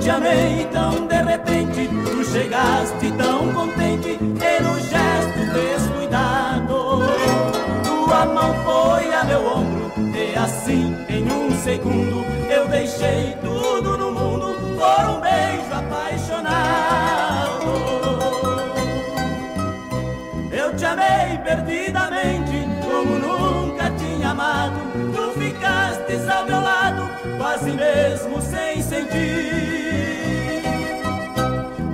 te amei tão de repente, tu chegaste tão contente e no gesto descuidado. Tua mão foi a meu ombro e assim em um segundo mesmo sem sentir.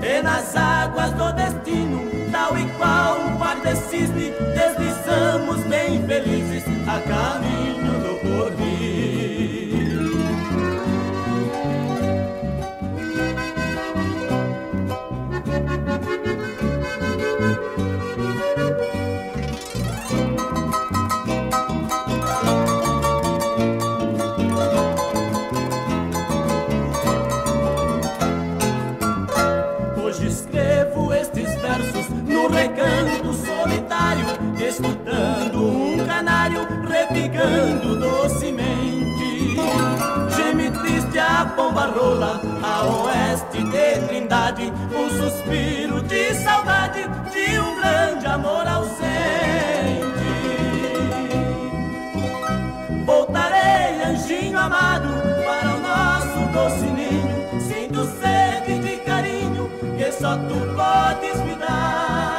E nas águas do destino, tal e qual um par de cisne, deslizamos bem felizes a caminho triste a pomba rola, a oeste de Trindade, um suspiro de saudade de um grande amor ausente. Voltarei, anjinho amado, para o nosso doce ninho. Sinto sede de carinho que só tu podes me dar.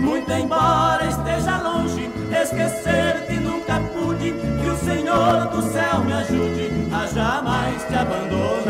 Muito embora esteja longe, esquecer-te nunca pude. Que o Senhor do céu me ajude jamais te abandonar.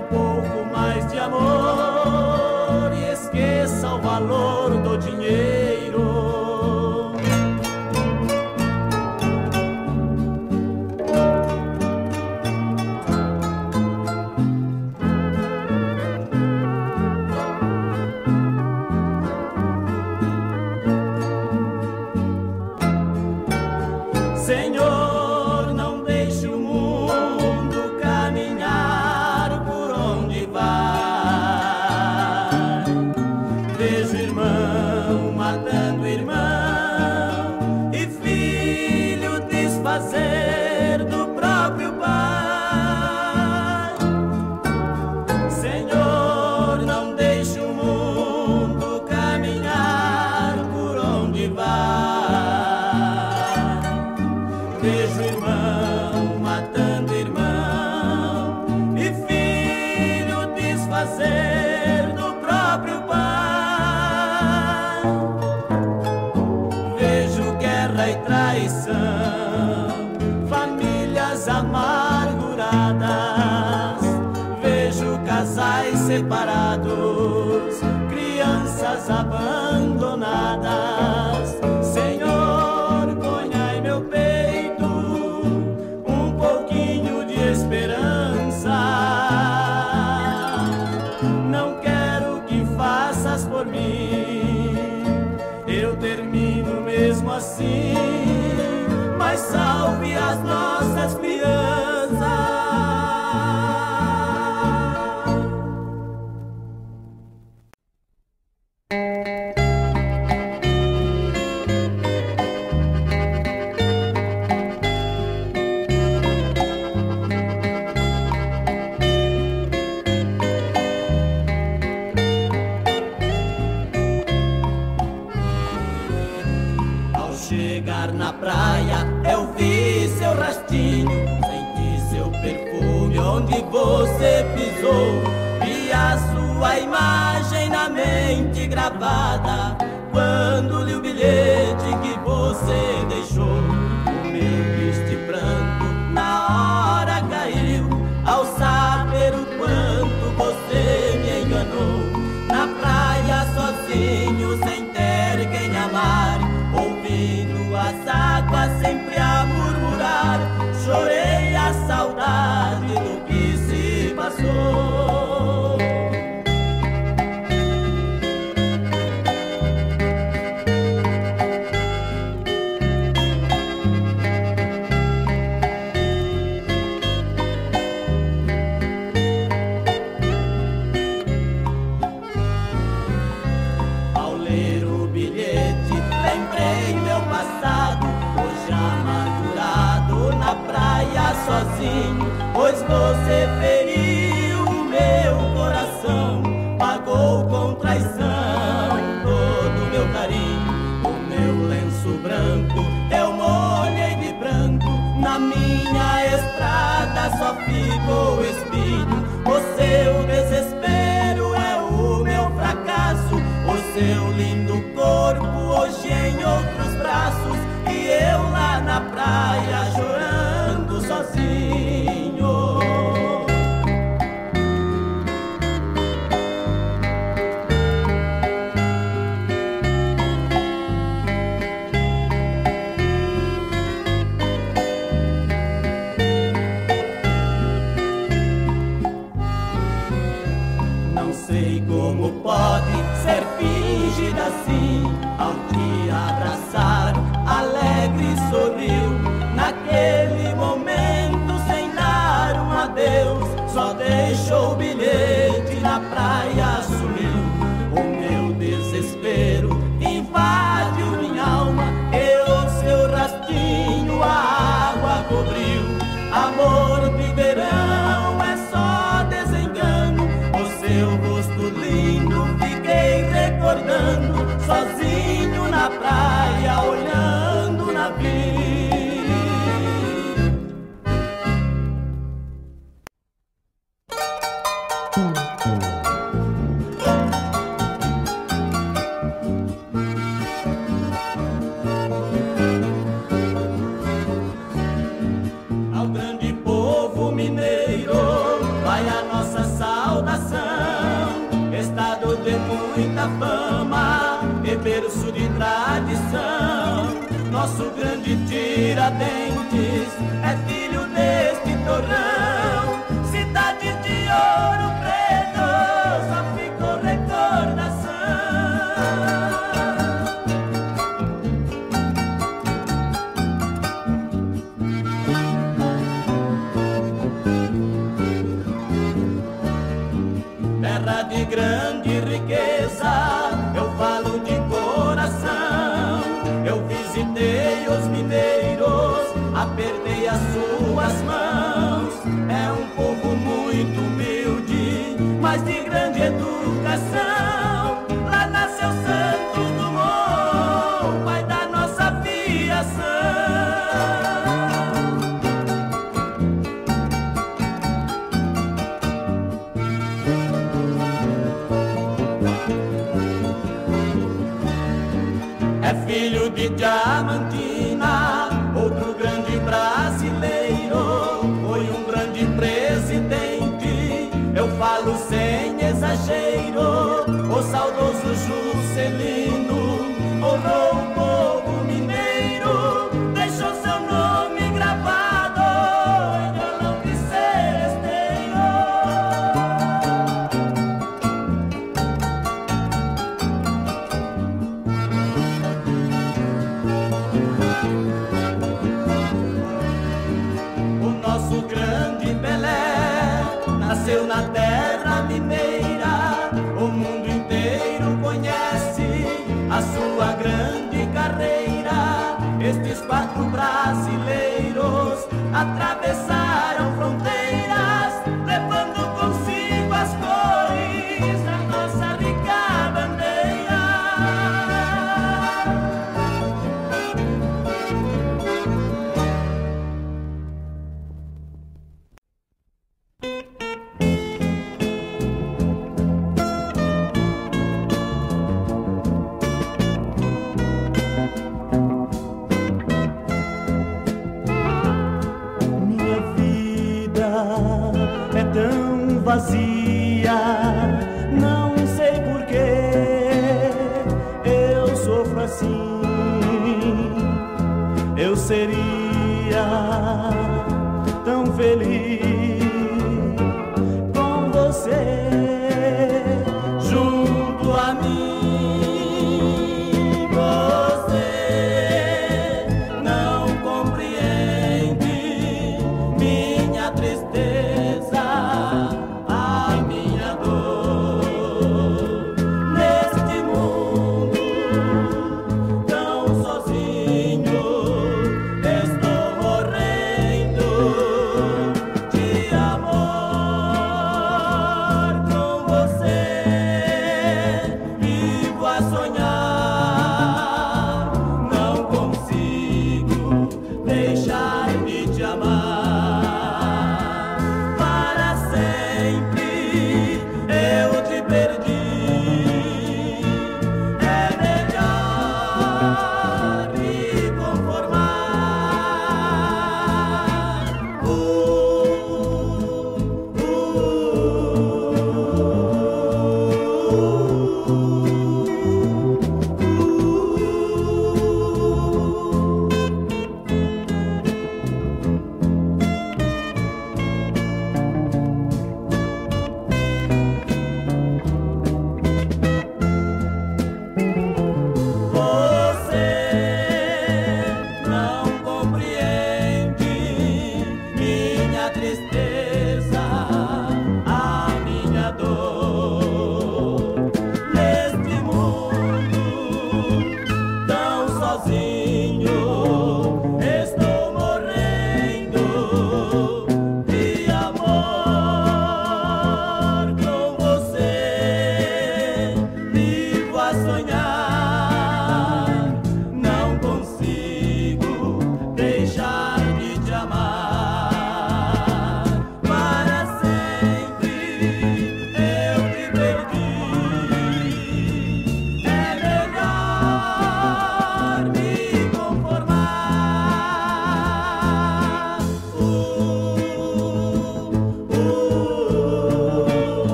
Um pouco mais de amor e esqueça o valor do dinheiro.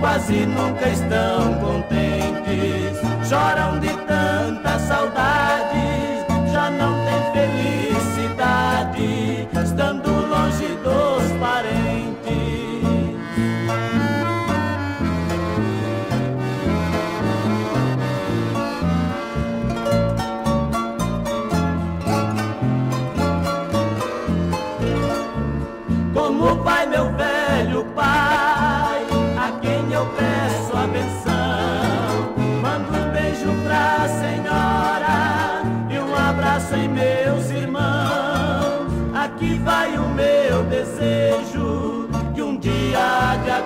quase nunca estão contentes. Choram de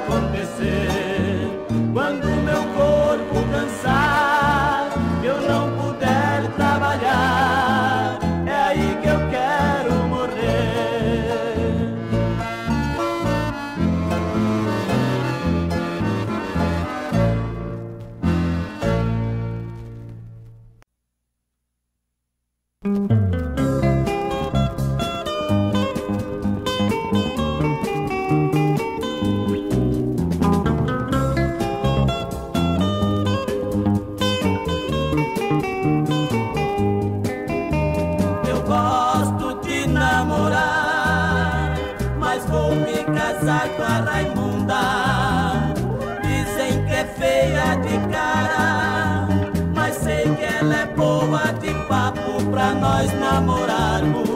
acontecer. Quando meu Água Raimunda. Dizem que é feia de cara, mas sei que ela é boa de papo pra nós namorarmos.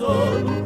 Dar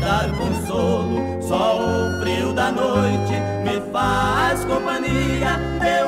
dar consolo. Só o frio da noite me faz companhia. Meu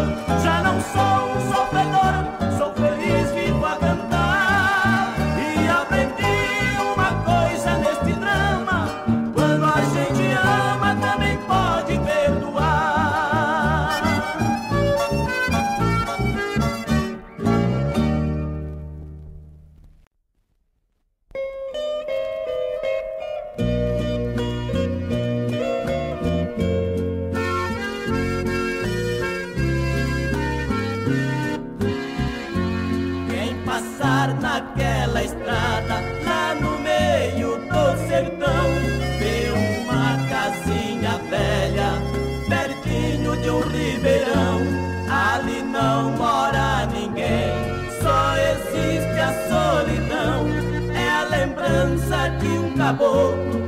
love. caboclo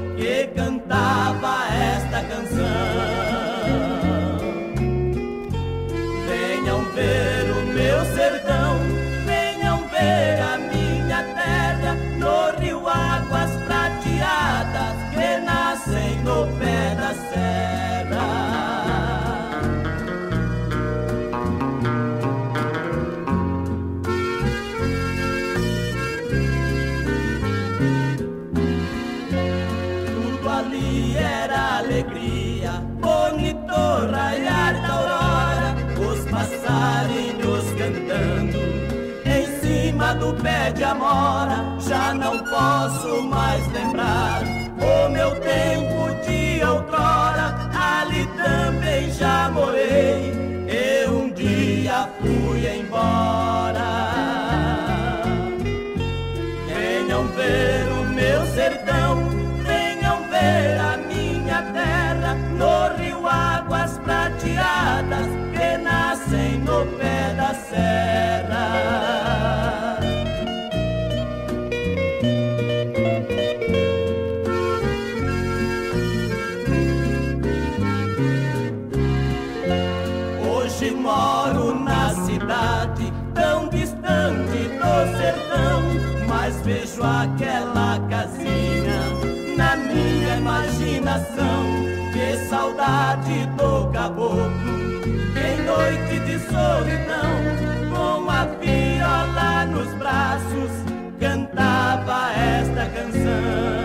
já não posso mais lembrar. O meu tempo de outrora, ali também já morei. Eu um dia fui embora. Venham ver o meu sertão, venham ver a minha terra, no rio águas prateadas que nascem no pé da serra. coração, que saudade do caboclo. Em noite de solidão, com a viola nos braços, cantava esta canção.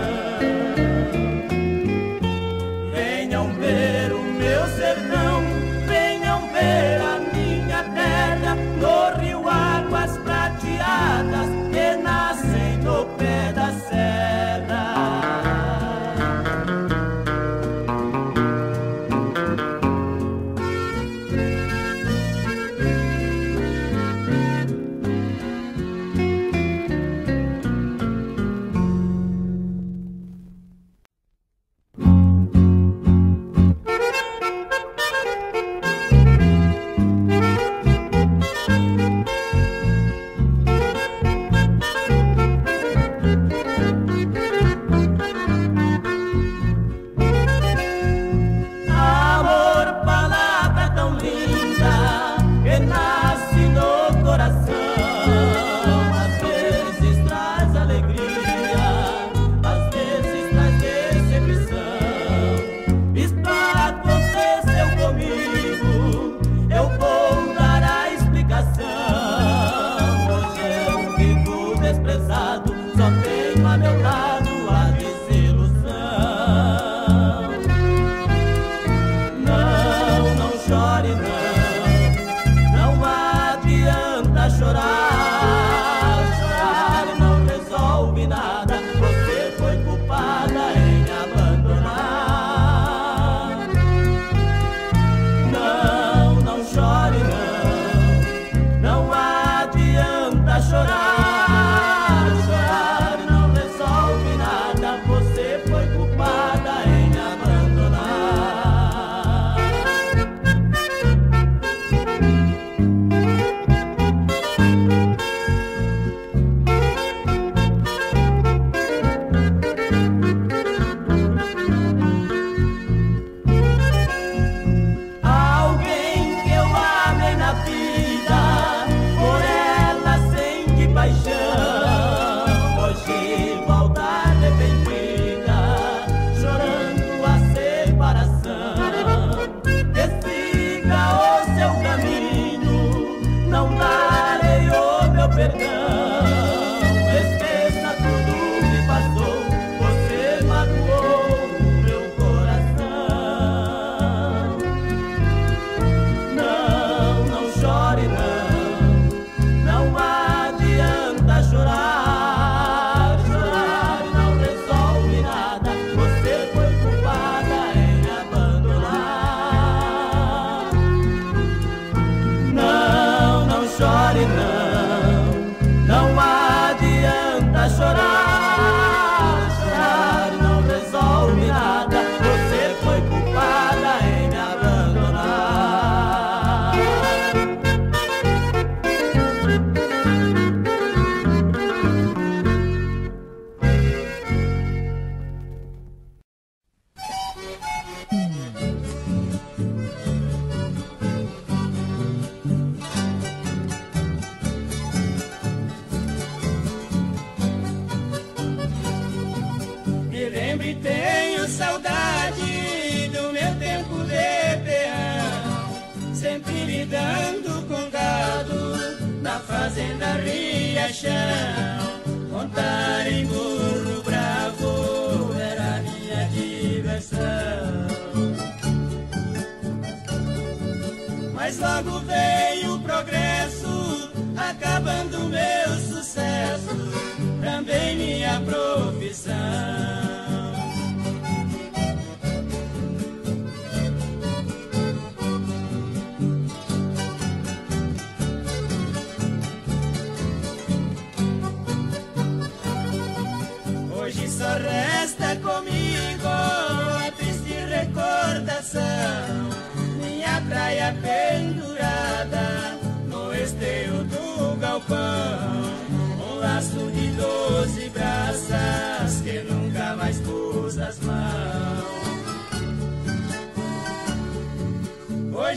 minha proa.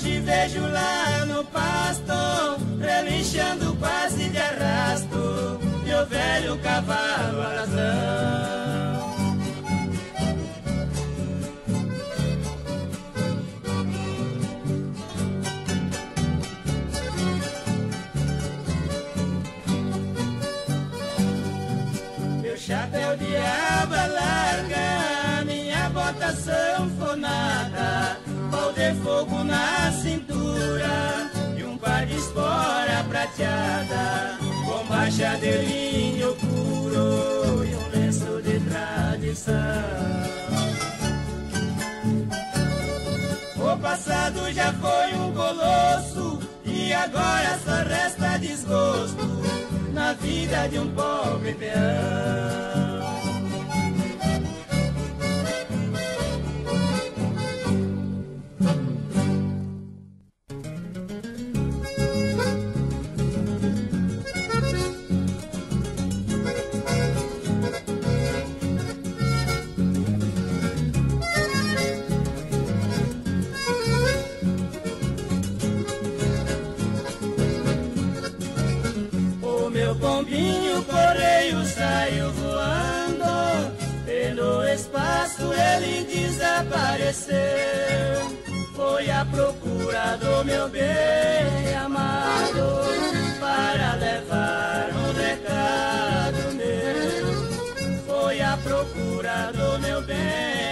hoje vejo lá no pasto, relinchando quase de arrasto, meu velho cavalo alazão. fogo na cintura e um par de espora prateada, com de linho puro e um lenço de tradição. O passado já foi um colosso e agora só resta desgosto na vida de um pobre peão. meu pombinho correio saiu voando, pelo espaço ele desapareceu. Foi à procura do meu bem amado, para levar um recado meu. Foi à procura do meu bem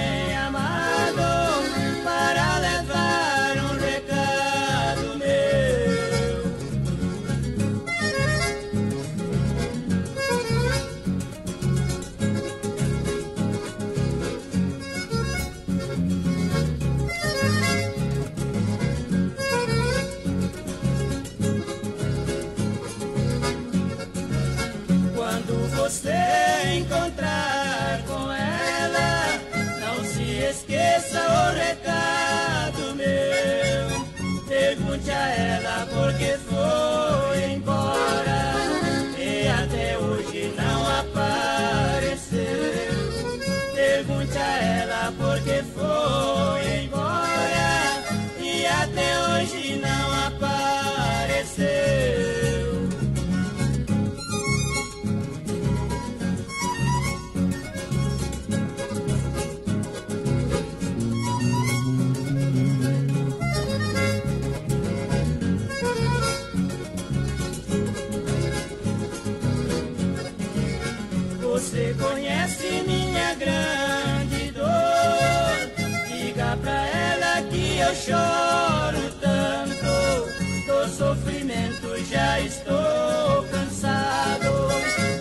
choro tanto, do sofrimento já estou cansado.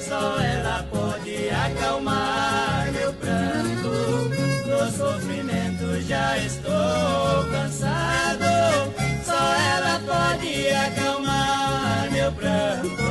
Só ela pode acalmar meu pranto, do sofrimento já estou cansado. Só ela pode acalmar meu pranto.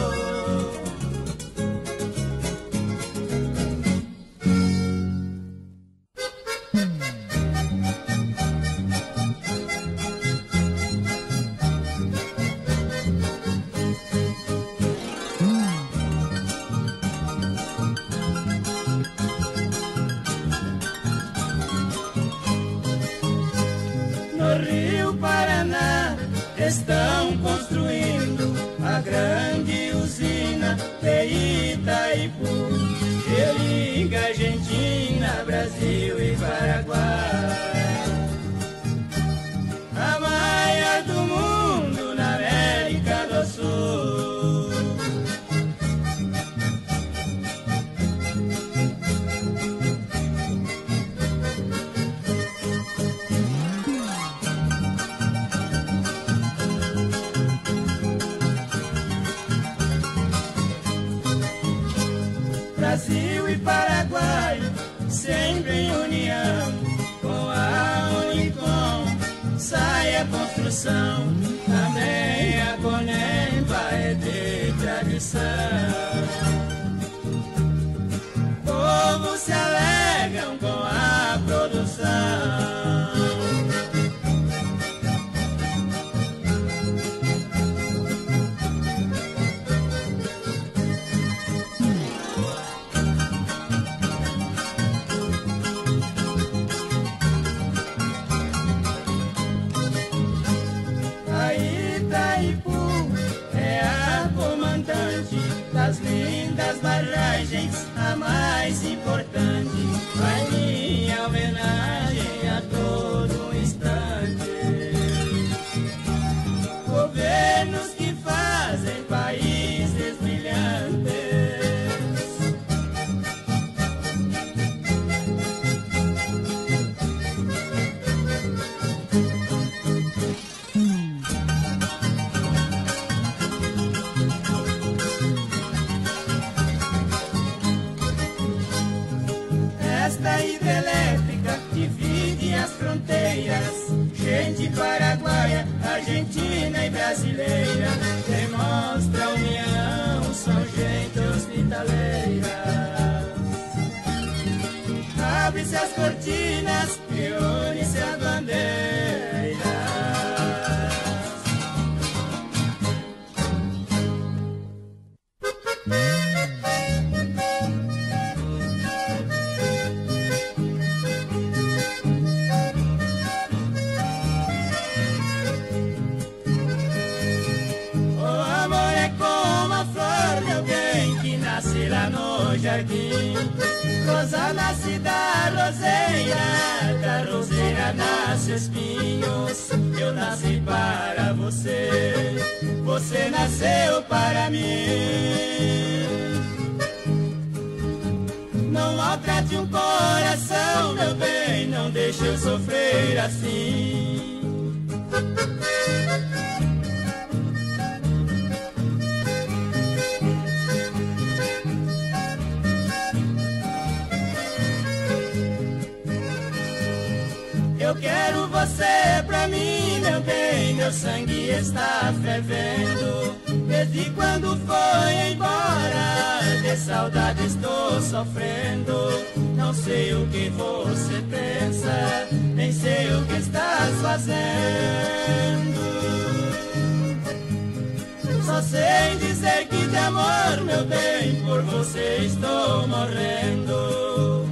Sei dizer que de amor, meu bem, por você estou morrendo.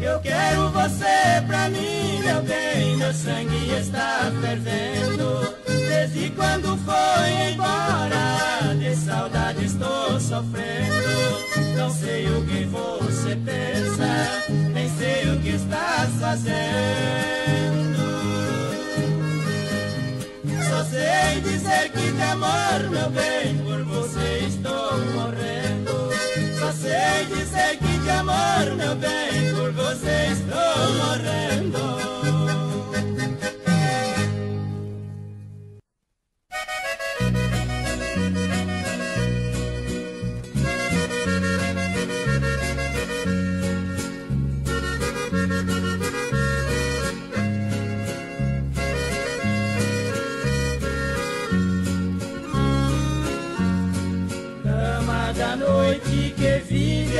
Eu quero você pra mim, meu bem, meu sangue está fervendo. Desde quando foi embora, saudade estou sofrendo. Não sei o que você pensa, nem sei o que está fazendo. Só sei dizer que de amor, meu bem, por você estou morrendo. Só sei dizer que de amor, meu bem, por você estou morrendo.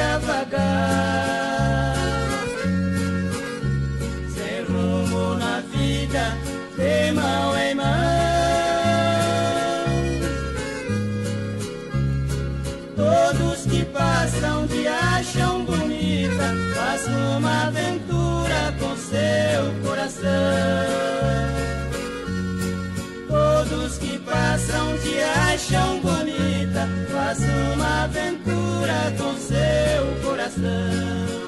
a vagar, sem rumo na vida, de mão, em mão. Todos que passam te acham bonita, faz uma aventura com seu coração. Todos que passam te acham bonita, faz uma aventura com seu coração.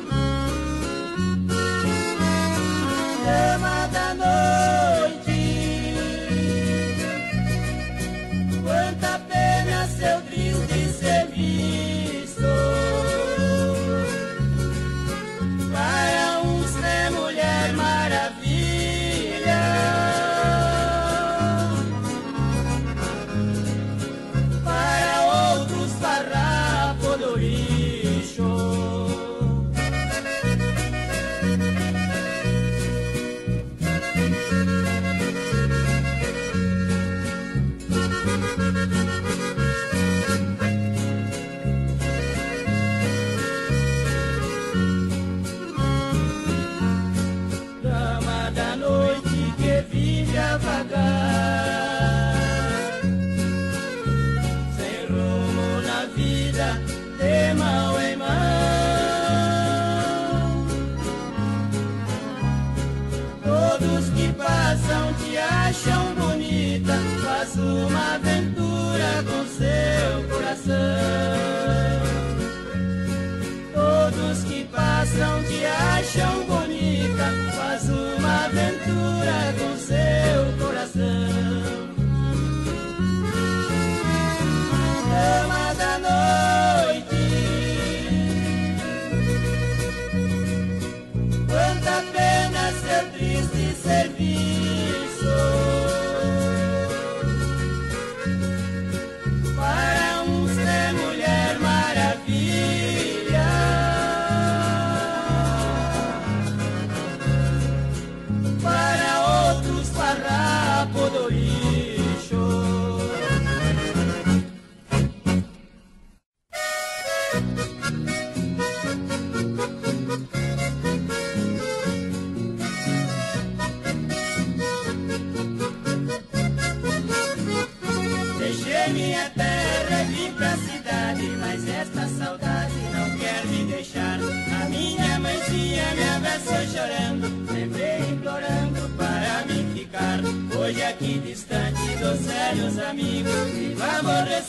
Amarre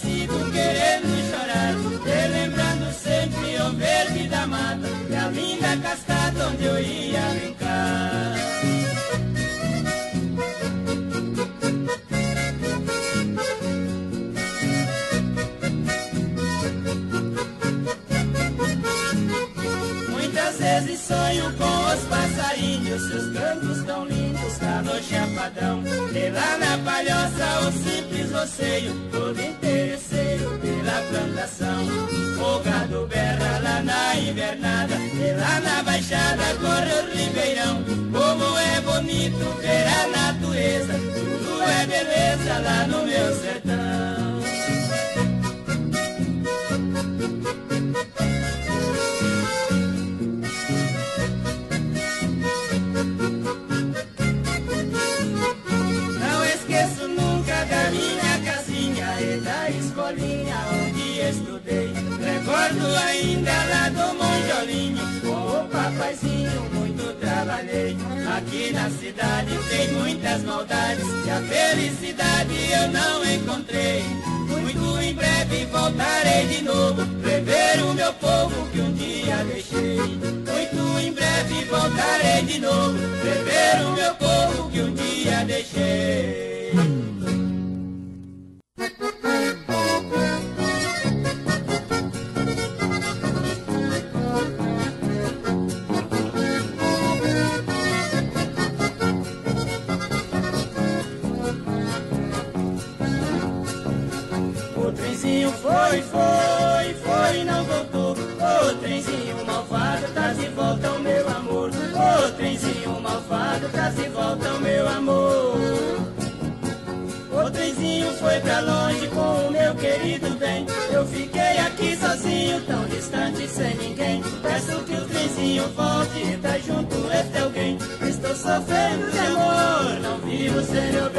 que o trenzinho volte e tá junto este alguém. Estou sofrendo de amor, não vivo sem meu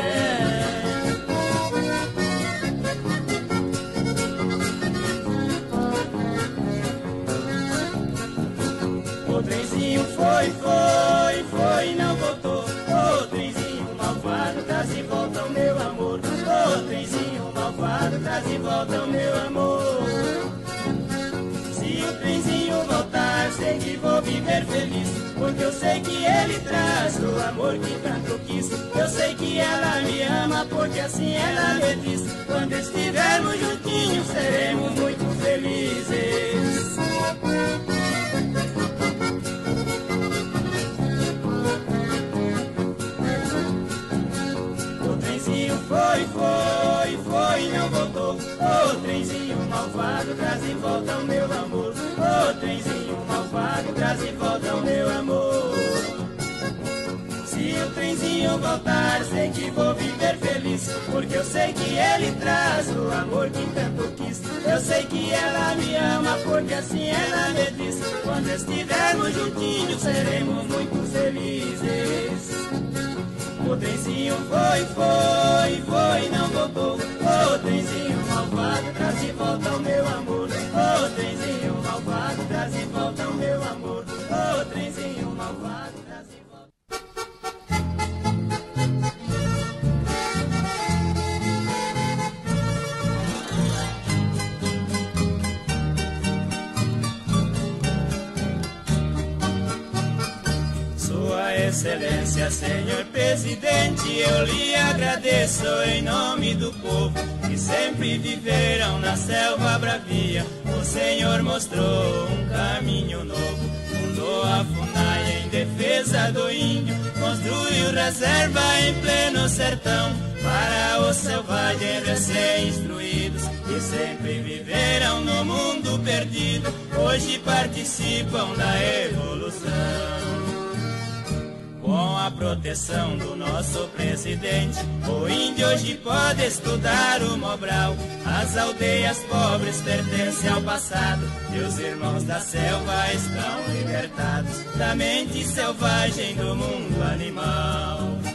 eu sei que ele traz o amor que tanto quis. Eu sei que ela me ama, porque assim ela me diz. Quando estivermos juntinhos, seremos muito felizes. O trenzinho foi, foi, foi, não voltou. O trenzinho malvado traz de volta o meu amor. O trenzinho malvado traz de volta o sei que vou viver feliz. Porque eu sei que ele traz o amor que tanto quis. Eu sei que ela me ama, porque assim ela me diz. Quando estivermos juntinhos, seremos muito felizes. O trenzinho foi, foi, foi, não voltou. Excelência, Senhor Presidente, eu lhe agradeço em nome do povo que sempre viveram na selva bravia. O Senhor mostrou um caminho novo, fundou a FUNAI em defesa do índio, construiu reserva em pleno sertão para os selvagens recém-instruídos que sempre viveram no mundo perdido, hoje participam da evolução. Com a proteção do nosso presidente, o índio hoje pode estudar o Mobral. As aldeias pobres pertencem ao passado, e os irmãos da selva estão libertados da mente selvagem do mundo animal.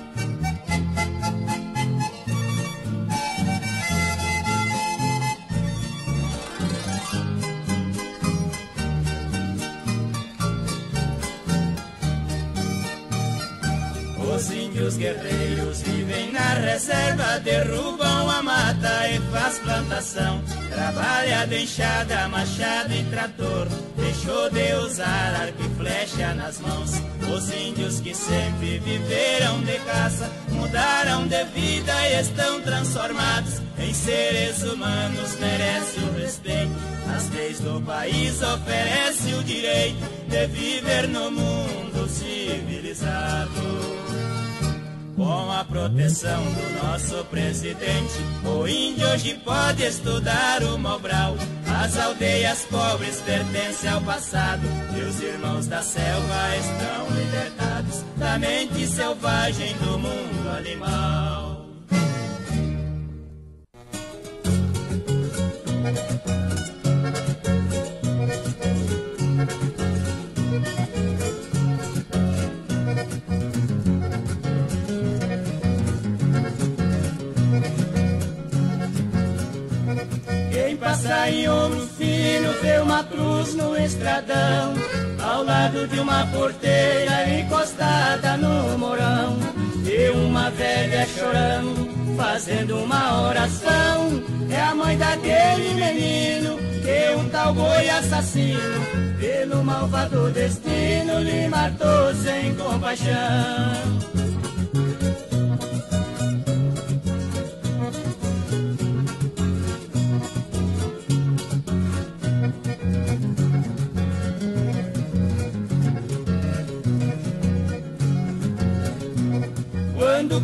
Os índios guerreiros vivem na reserva, derrubam a mata e faz plantação. Trabalha de enxada, machado e trator, deixou de usar arco e flecha nas mãos. Os índios que sempre viveram de caça, mudaram de vida e estão transformados em seres humanos, merece o respeito. As leis do país oferecem o direito de viver no mundo civilizado. Com a proteção do nosso presidente, o índio hoje pode estudar o Mobral. As aldeias pobres pertencem ao passado, e os irmãos da selva estão libertados da mente selvagem do mundo animal. Passa em ombro fino vê uma cruz no estradão, ao lado de uma porteira encostada no morão, e uma velha chorando, fazendo uma oração. É a mãe daquele menino que um tal boi assassino, pelo malvado destino, lhe matou sem compaixão.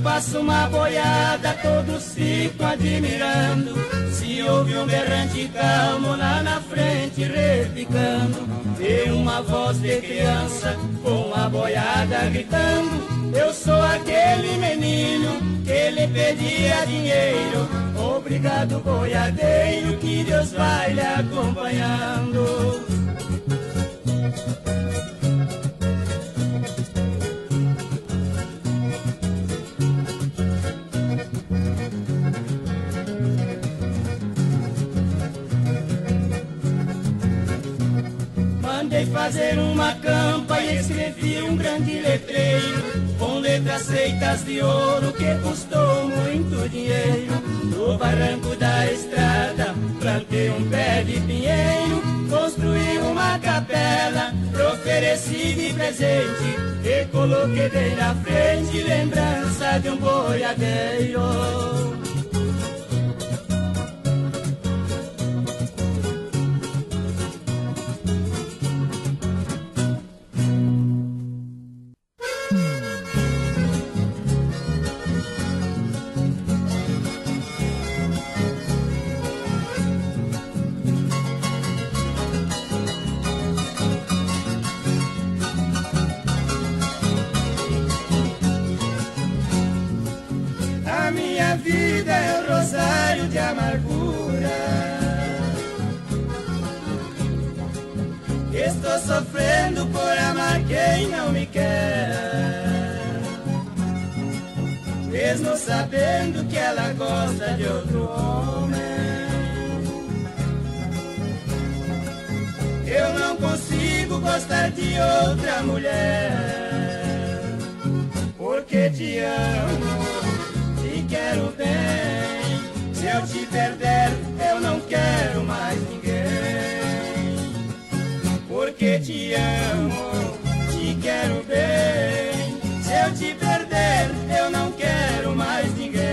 Passa uma boiada, todos ficam admirando. Se ouve um berrante calmo lá na frente repicando. E uma voz de criança com a boiada gritando: Eu sou aquele menino que lhe pedia dinheiro. Obrigado, boiadeiro, que Deus vai lhe acompanhando. Mandei fazer uma campa e escrevi um grande letreiro Com letras feitas de ouro que custou muito dinheiro. No barranco da estrada plantei um pé de pinheiro Construí uma capela, ofereci de presente E coloquei bem na frente lembrança de um boiadeiro. quem não me quer. Mesmo sabendo que ela gosta de outro homem, eu não consigo gostar de outra mulher. Porque te amo, te quero bem. Se eu te perder, eu não quero mais ninguém. Porque te amo quero bem. Se eu te perder, eu não quero mais ninguém.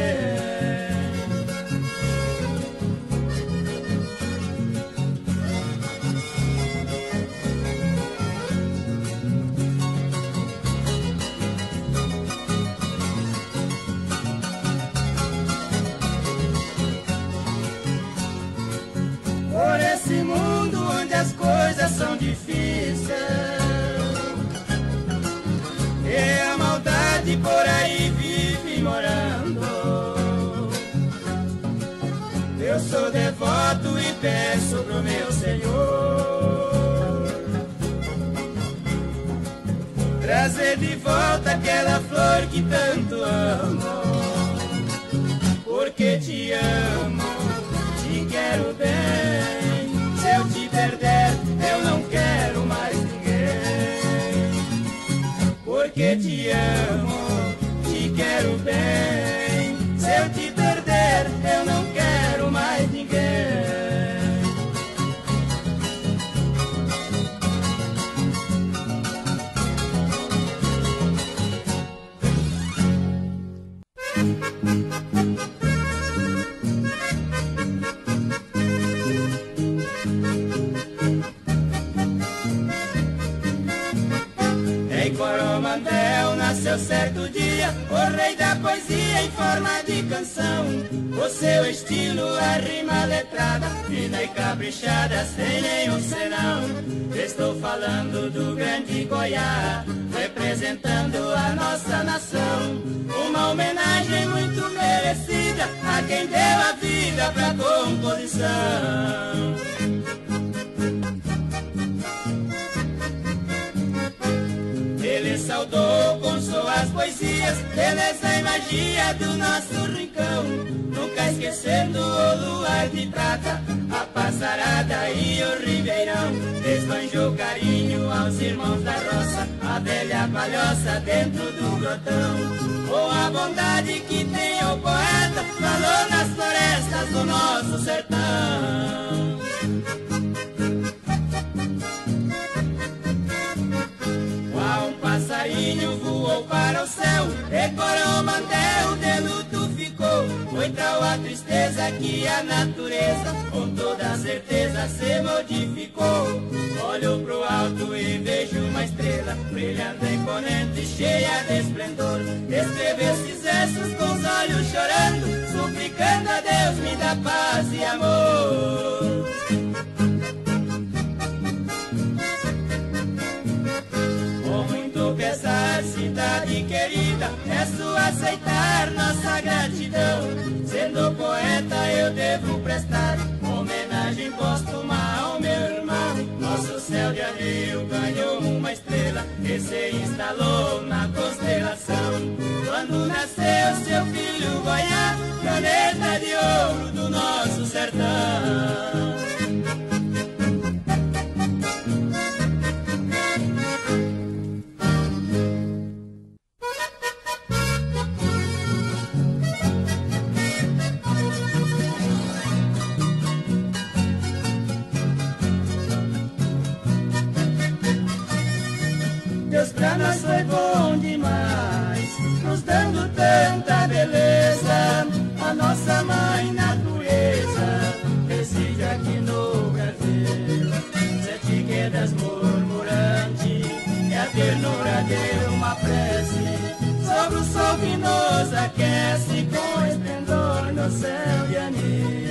Por esse mundo onde as coisas são difíceis. peço pro meu Senhor. Trazer de volta aquela flor que tanto amo. Porque te amo, te quero bem. Se eu te perder, eu não quero mais ninguém. Porque te amo, te quero bem. Se eu te perder, eu não quero Aconteceu certo dia, o rei da poesia em forma de canção. O seu estilo, a rima letrada, fina e caprichada, sem nenhum senão. Estou falando do grande Goiá, representando a nossa nação. Uma homenagem muito merecida a quem deu a vida pra composição. saudou com suas poesias, beleza e magia do nosso rincão. Nunca esquecendo o luar de prata, a passarada e o ribeirão. Desbanjou carinho aos irmãos da roça, a velha palhoça dentro do grotão. Com a bondade que tem o poeta, falou nas florestas do nosso sertão. que a natureza com toda certeza se modificou. Olho pro alto e vejo uma estrela brilhante, imponente, cheia de esplendor. Escrevi esses versos com os olhos chorando, suplicando a Deus me dá paz e amor. Aceitar nossa gratidão. Sendo poeta, eu devo prestar homenagem póstuma ao meu irmão. Nosso céu de abril ganhou uma estrela que se instalou na constelação. Quando nasceu seu filho Goiás, planeta de ouro do nosso sertão. Aquece com esplendor no céu de anil.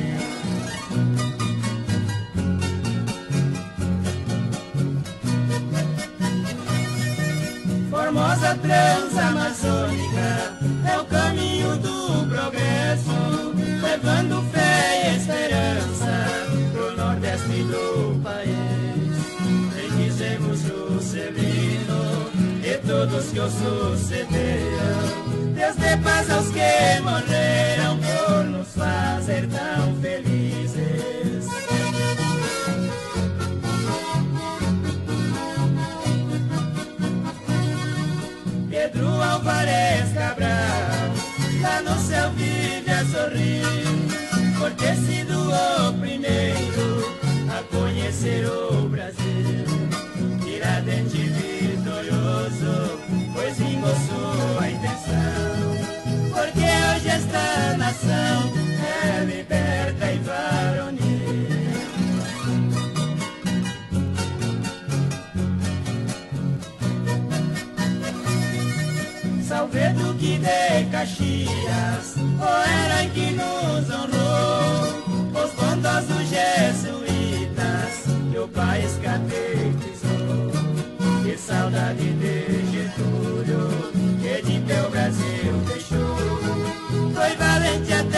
formosa transamazônica é o caminho do progresso, levando fé e esperança pro nordeste do país. Bendizemos Juscelino e todos que o sucederam. Paz aos que morreram por nos fazer tão felizes. Pedro Alvarez Cabral, lá no céu vive a sorrir, por ter sido o primeiro a conhecer o Brasil. Tiradentes vitorioso, pois engoçou a intenção, hoje esta nação é liberta e varonil. Salvedo que de Caxias, poeira que nos honrou, os bondosos jesuítas que o país catequizou. Que saudade de Getúlio, que de teu Brasil deixou. soy valencia